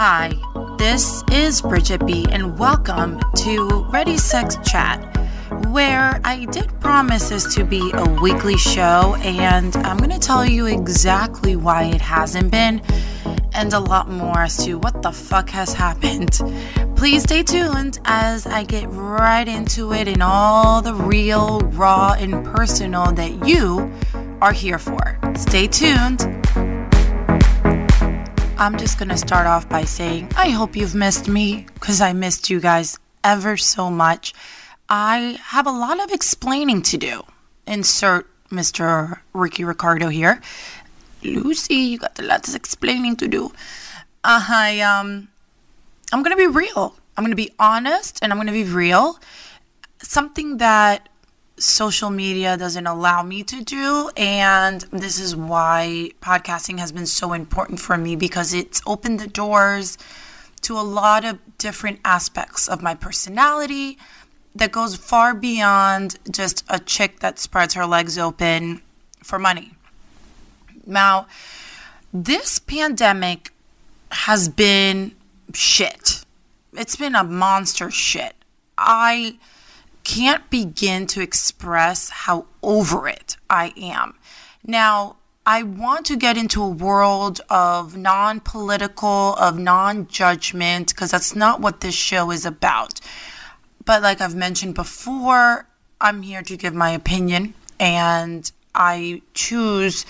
Hi, this is Bridgette B, and welcome to Ready Sex Chat, where I did promise this to be a weekly show, and I'm going to tell you exactly why it hasn't been, and a lot more as to what the fuck has happened. Please stay tuned as I get right into it and all the real, raw, and personal that you are here for. Stay tuned. I'm just going to start off by saying I hope you've missed me because I missed you guys ever so much. I have a lot of explaining to do. Insert Mr. Ricky Ricardo here. Lucy, you got a lot of explaining to do. I um I'm going to be real. I'm going to be honest and I'm going to be real. Something that social media doesn't allow me to do. And this is why podcasting has been so important for me because it's opened the doors to a lot of different aspects of my personality that goes far beyond just a chick that spreads her legs open for money. Now, this pandemic has been shit. It's been a monster shit. I can't begin to express how over it I am. Now, I want to get into a world of non political, of non judgment, because that's not what this show is about. But like I've mentioned before, I'm here to give my opinion, and I choose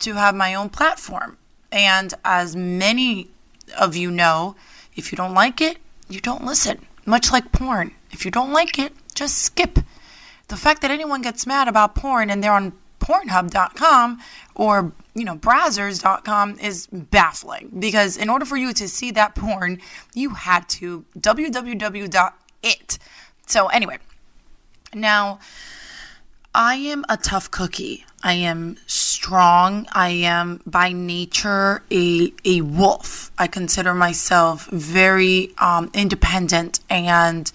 to have my own platform. And as many of you know, if you don't like it, you don't listen. Much like porn. If you don't like it, just skip. The fact that anyone gets mad about porn and they're on Pornhub.com or you know Brazzers.com is baffling because in order for you to see that porn, you had to www.it. So anyway, now I am a tough cookie. I am strong. I am by nature a a wolf. I consider myself very um, independent and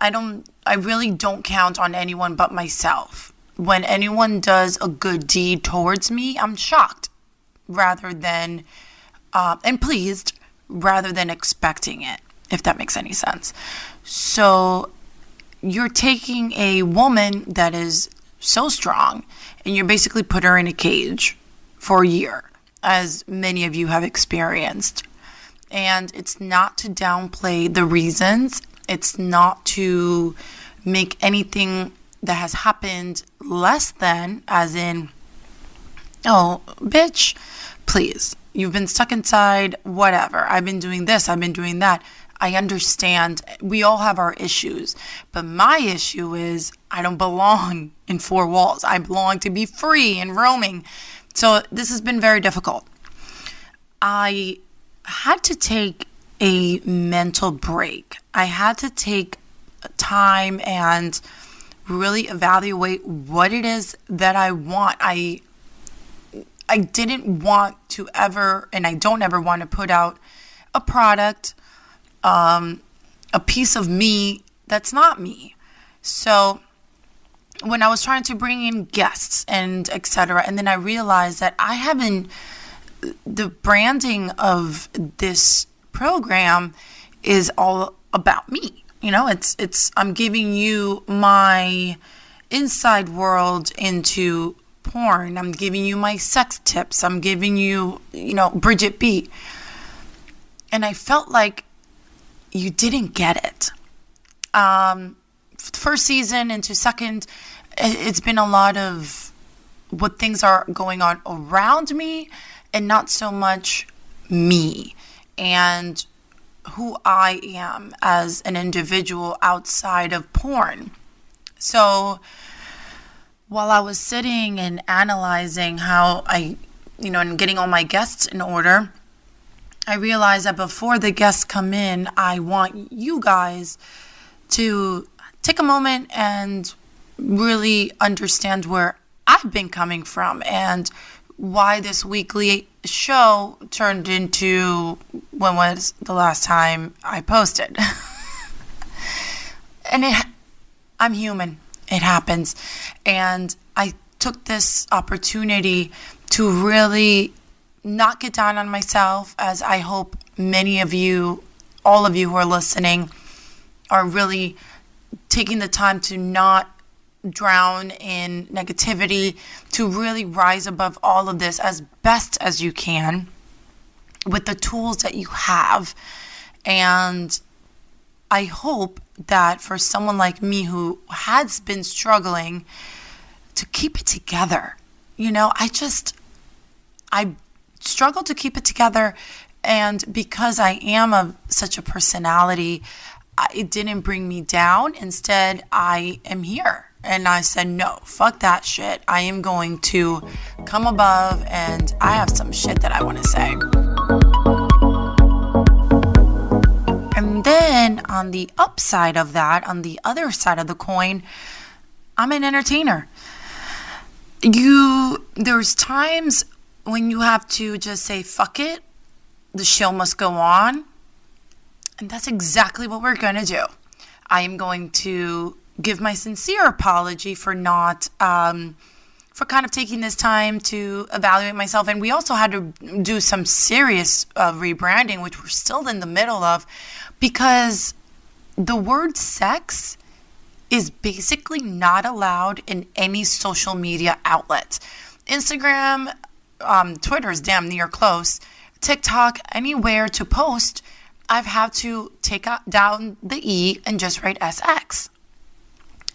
I don't I really don't count on anyone but myself. When anyone does a good deed towards me, I'm shocked rather than uh, and pleased rather than expecting it, if that makes any sense. So you're taking a woman that is so strong and you're basically put her in a cage for a year, as many of you have experienced. And it's not to downplay the reasons it's not to make anything that has happened less than, as in, oh, bitch, please, you've been stuck inside, whatever. I've been doing this, I've been doing that. I understand we all have our issues, but my issue is I don't belong in four walls. I belong to be free and roaming. So this has been very difficult. I had to take a mental break. I had to take time and really evaluate what it is that I want. I I didn't want to ever and I don't ever want to put out a product um, a piece of me that's not me. So when I was trying to bring in guests and etc and then I realized that I haven't the branding of this program is all about me. You know, it's it's I'm giving you my inside world into porn. I'm giving you my sex tips. I'm giving you, you know, Bridgette B. And I felt like you didn't get it. Um, first season into second, it's been a lot of what things are going on around me and not so much me and who I am as an individual outside of porn. So while I was sitting and analyzing how I, you know, and getting all my guests in order, I realized that before the guests come in, I want you guys to take a moment and really understand where I've been coming from and why this weekly show turned into when was the last time I posted. and it I'm human. It happens. And I took this opportunity to really not get down on myself, as I hope many of you, all of you who are listening, are really taking the time to not drown in negativity, to really rise above all of this as best as you can with the tools that you have. And I hope that for someone like me who has been struggling to keep it together, you know, I just, I struggle to keep it together. And because I am such a personality, it didn't bring me down. Instead, I am here. And I said, no, fuck that shit. I am going to come above and I have some shit that I want to say. And then on the upside of that, on the other side of the coin, I'm an entertainer. You, there's times when you have to just say, fuck it, the show must go on. And that's exactly what we're going to do. I am going to give my sincere apology for not um, for kind of taking this time to evaluate myself. And we also had to do some serious uh, rebranding, which we're still in the middle of, because the word sex is basically not allowed in any social media outlet. Instagram, um, Twitter is damn near close. TikTok, anywhere to post, I've had to take down the E and just write SX.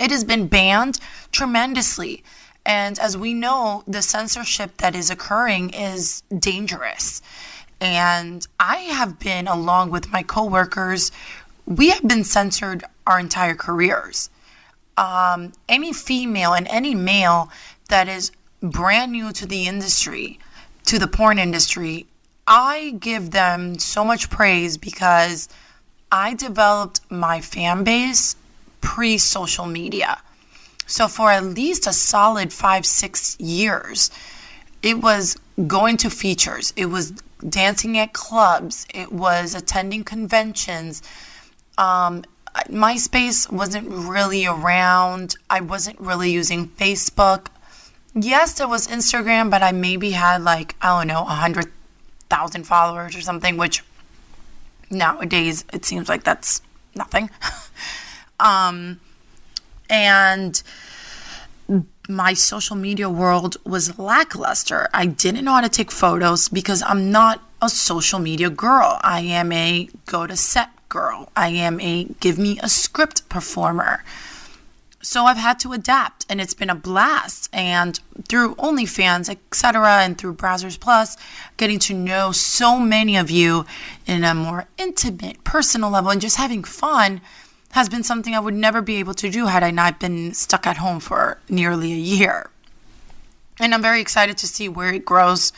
It has been banned tremendously. And as we know, the censorship that is occurring is dangerous. And I have been, along with my coworkers, we have been censored our entire careers. Um, any female and any male that is brand new to the industry, to the porn industry, I give them so much praise because I developed my fan base pre social media. So for at least a solid five, six years, it was going to features, it was dancing at clubs, it was attending conventions. Um, MySpace wasn't really around. I wasn't really using Facebook. Yes, there was Instagram, but I maybe had like, I don't know, 100,000 followers or something, which nowadays it seems like that's nothing. um, and my social media world was lackluster. I didn't know how to take photos because I'm not a social media girl. I am a go to set girl. I am a give me a script performer. So I've had to adapt and it's been a blast. And through OnlyFans, etc., and through Brazzers Plus, getting to know so many of you in a more intimate, personal level and just having fun has been something I would never be able to do had I not been stuck at home for nearly a year. And I'm very excited to see where it grows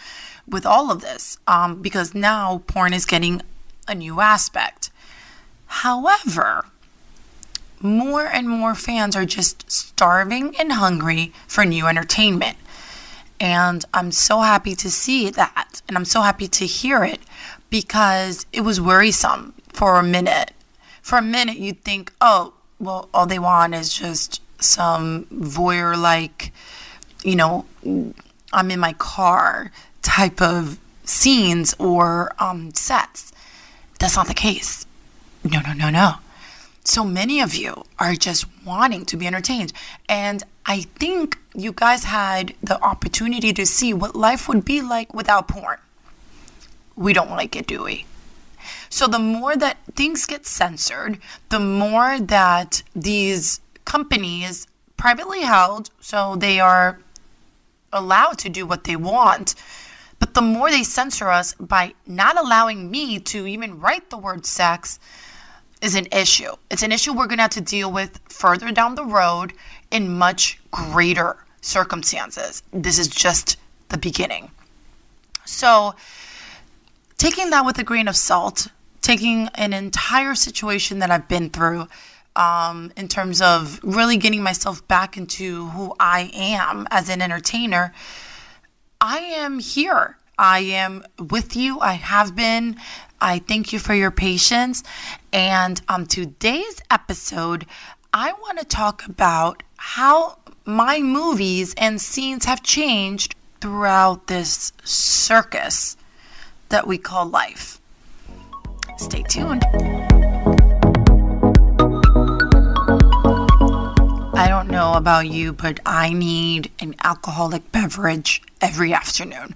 with all of this um, because now porn is getting a new aspect. However, more and more fans are just starving and hungry for new entertainment. And I'm so happy to see that. And I'm so happy to hear it because it was worrisome for a minute for a minute you'd think, oh, well, all they want is just some voyeur like, you know, I'm in my car type of scenes or um, sets. That's not the case. No, no, no, no. So many of you are just wanting to be entertained. And I think you guys had the opportunity to see what life would be like without porn. We don't like it, do we? So the more that things get censored, the more that these companies, privately held, so they are allowed to do what they want. But the more they censor us by not allowing me to even write the word sex is an issue. It's an issue we're going to have to deal with further down the road in much greater circumstances. This is just the beginning. So, taking that with a grain of salt, taking an entire situation that I've been through um, in terms of really getting myself back into who I am as an entertainer, I am here. I am with you. I have been. I thank you for your patience. And on today's episode, I want to talk about how my movies and scenes have changed throughout this circus that we call life. Stay tuned. I don't know about you, but I need an alcoholic beverage every afternoon.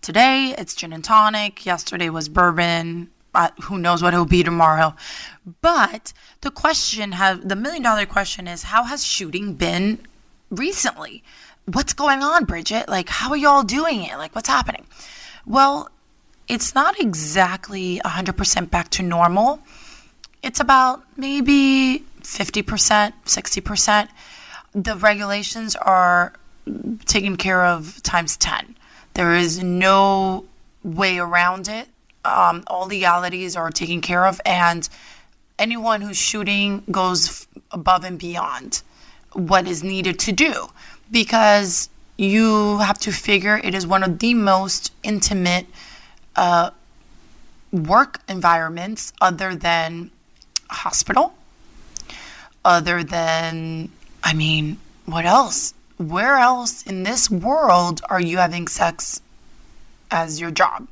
Today it's gin and tonic. Yesterday was bourbon. Uh, who knows what it'll be tomorrow? But the question have the million dollar question is how has shooting been recently? What's going on, Bridgette? Like, how are y'all doing it? Like, what's happening? Well, it's not exactly 100% back to normal. It's about maybe 50%, 60%. The regulations are taken care of times 10. There is no way around it. Um, all legalities are taken care of, and anyone who's shooting goes above and beyond what is needed to do because you have to figure it is one of the most intimate uh, work environments other than hospital, other than, I mean, what else? Where else in this world are you having sex as your job?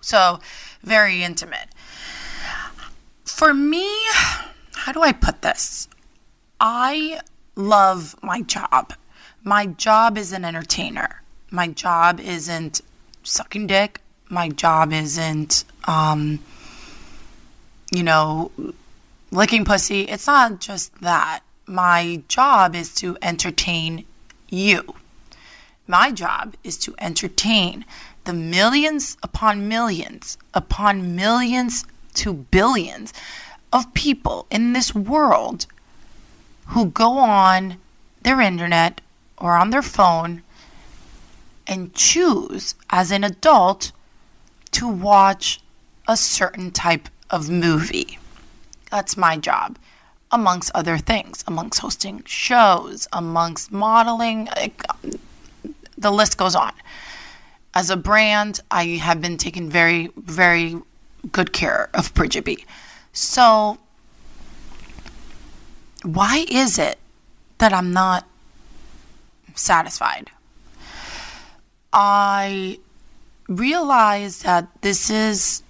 So, very intimate. For me, how do I put this? I love my job. My job is an entertainer. My job isn't sucking dick. My job isn't, um, you know, licking pussy. It's not just that. My job is to entertain you. My job is to entertain the millions upon millions upon millions to billions of people in this world who go on their internet or on their phone and choose as an adult to watch a certain type of movie. That's my job, amongst other things, amongst hosting shows, amongst modeling. The list goes on. As a brand, I have been taking very, very good care of Bridgette B. So, why is it that I'm not satisfied? I realize that this is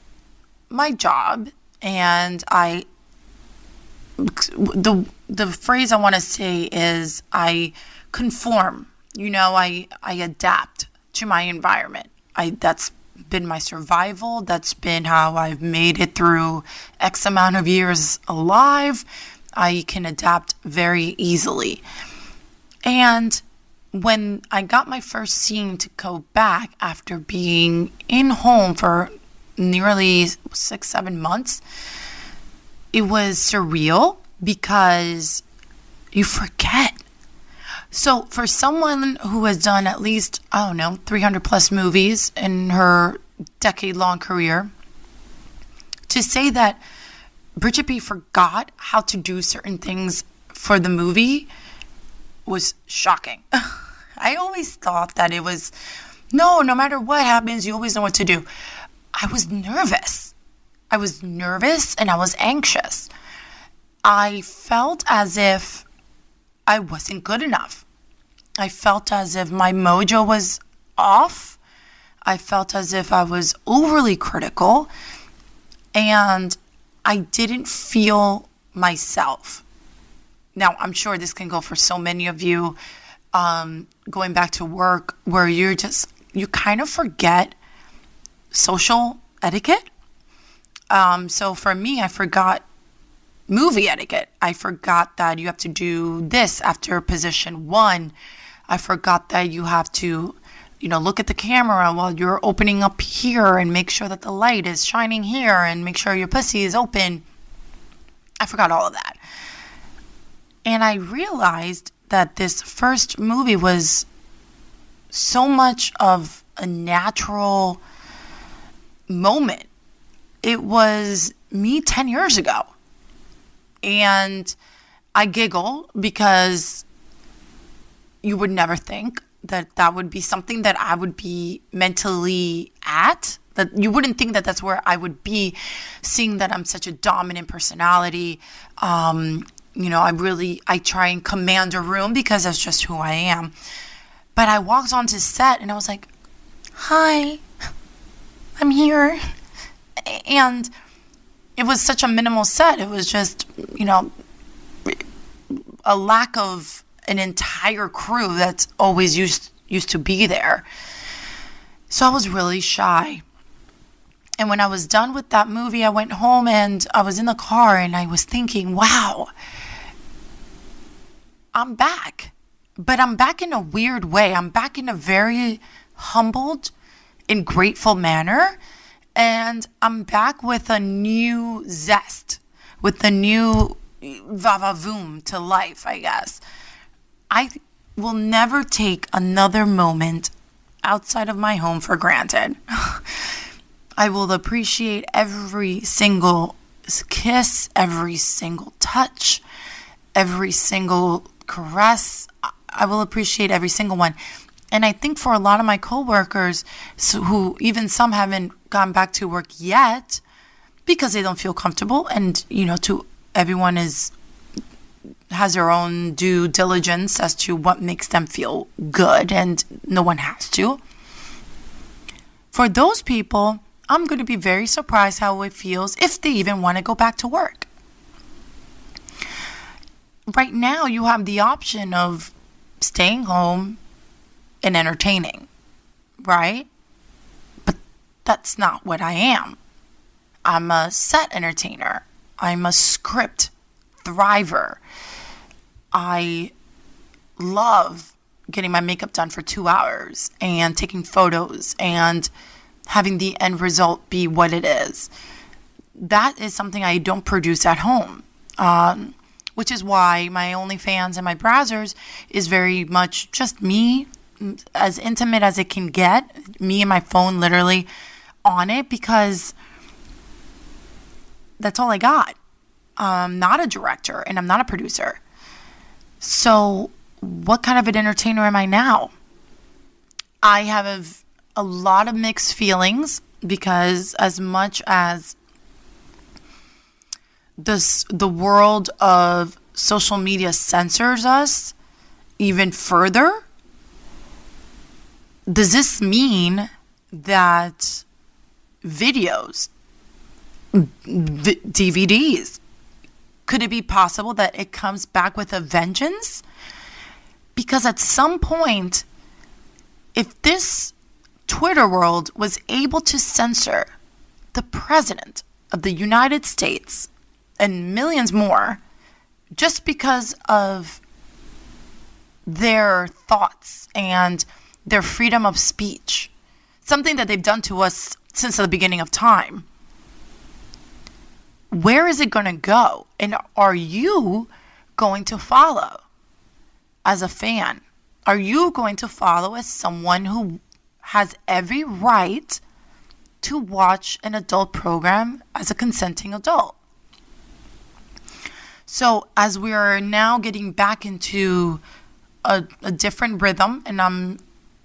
my job and I the the phrase I want to say is I conform. You know, I I adapt to my environment. I that's been my survival. That's been how I've made it through X amount of years alive. I can adapt very easily. And when I got my first scene to go back after being in home for nearly six, seven months, it was surreal because you forget. So, for someone who has done at least, I don't know, 300 plus movies in her decade long career, to say that Bridgette B forgot how to do certain things for the movie was shocking. I always thought that it was no, no matter what happens, you always know what to do. I was nervous. I was nervous and I was anxious. I felt as if I wasn't good enough. I felt as if my mojo was off. I felt as if I was overly critical. And I didn't feel myself. Now, I'm sure this can go for so many of you um, going back to work where you're just, you kind of forget social etiquette. Um, so for me, I forgot movie etiquette. I forgot that you have to do this after position one. I forgot that you have to, you know, look at the camera while you're opening up here and make sure that the light is shining here and make sure your pussy is open. I forgot all of that. And I realized that this first movie was so much of a natural moment. It was me 10 years ago. And I giggle because you would never think that that would be something that I would be mentally at. That you wouldn't think that that's where I would be, seeing that I'm such a dominant personality. Um, you know, I really I try and command a room because that's just who I am. But I walked onto set and I was like, "Hi, I'm here. And it was such a minimal set. It was just, you know, a lack of an entire crew that's always used used to be there. So I was really shy. And when I was done with that movie, I went home and I was in the car and I was thinking, wow, I'm back. But I'm back in a weird way. I'm back in a very humbled and grateful manner. And I'm back with a new zest, with a new vavavoom to life, I guess. I will never take another moment outside of my home for granted. I will appreciate every single kiss, every single touch, every single caress. I will appreciate every single one. And I think for a lot of my coworkers so who even some haven't gone back to work yet because they don't feel comfortable and you know to everyone is has their own due diligence as to what makes them feel good and no one has to. For those people, I'm going to be very surprised how it feels if they even want to go back to work. Right now, you have the option of staying home and entertaining, right? But that's not what I am. I'm a set entertainer, I'm a script thriver. I love getting my makeup done for two hours and taking photos and having the end result be what it is. That is something I don't produce at home. Um, which is why my OnlyFans and my Brazzers is very much just me, as intimate as it can get, me and my phone literally on it because that's all I got. I'm not a director and I'm not a producer. So, what kind of an entertainer am I now? I have a, a lot of mixed feelings because, as much as this, the world of social media censors us even further, does this mean that videos, v- DVDs, could it be possible that it comes back with a vengeance? Because at some point, if this Twitter world was able to censor the president of the United States and millions more just because of their thoughts and their freedom of speech, something that they've done to us since the beginning of time where is it going to go? And are you going to follow as a fan? Are you going to follow as someone who has every right to watch an adult program as a consenting adult? So, as we are now getting back into a, a different rhythm, and I'm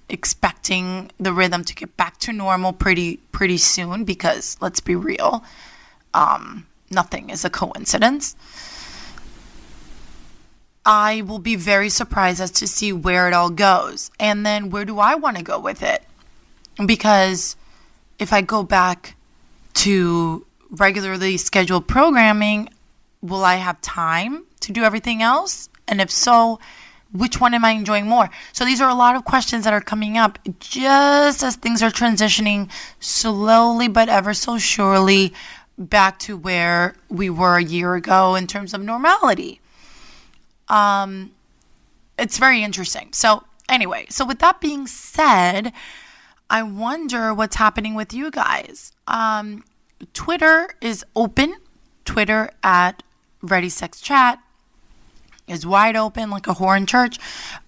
expecting the rhythm to get back to normal pretty pretty soon because let's be real um, nothing is a coincidence. I will be very surprised as to see where it all goes. And then where do I want to go with it? Because if I go back to regularly scheduled programming, will I have time to do everything else? And if so, which one am I enjoying more? So these are a lot of questions that are coming up just as things are transitioning slowly but ever so surely back to where we were a year ago in terms of normality. Um, it's very interesting. So, anyway, so with that being said, I wonder what's happening with you guys. Um, Twitter is open. Twitter at Ready Sex Chat is wide open like a whore in church.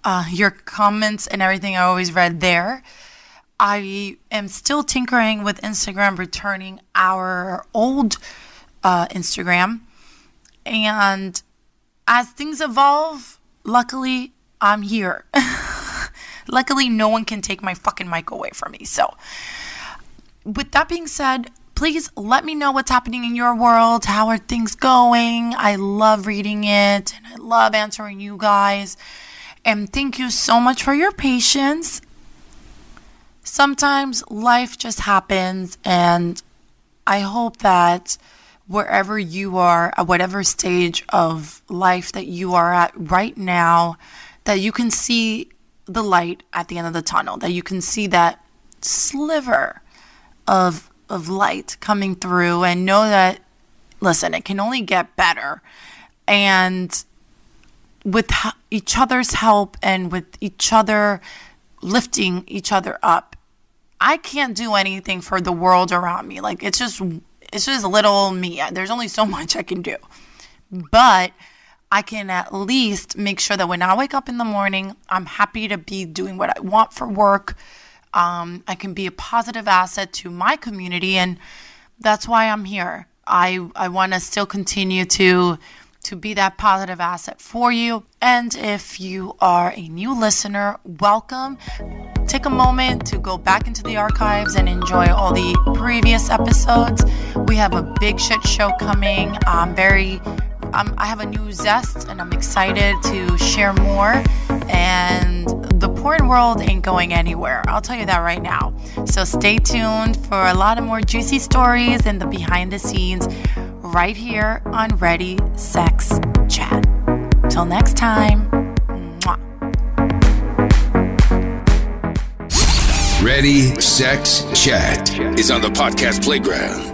Uh, your comments and everything I always read there. I am still tinkering with Instagram, returning our old uh, Instagram. And as things evolve, luckily, I'm here. luckily, no one can take my fucking mic away from me. So, with that being said, please let me know what's happening in your world. How are things going? I love reading it and I love answering you guys. And thank you so much for your patience sometimes life just happens, and I hope that wherever you are, at whatever stage of life that you are at right now, that you can see the light at the end of the tunnel, that you can see that sliver of of light coming through and know that listen, it can only get better. And with each other's help and with each other lifting each other up, I can't do anything for the world around me. Like it's just it's just little me. There's only so much I can do. But I can at least make sure that when I wake up in the morning, I'm happy to be doing what I want for work. Um, I can be a positive asset to my community, and that's why I'm here. I I want to still continue to to be that positive asset for you. And if you are a new listener, welcome. Take a moment to go back into the archives and enjoy all the previous episodes. We have a big shit show coming. I'm very um, I have a new zest and I'm excited to share more. And the porn world ain't going anywhere. I'll tell you that right now. So stay tuned for a lot of more juicy stories and the behind the scenes right here on Ready Sex Chat. Till next time. Mwah. Ready Sex Chat is on the podcast playground.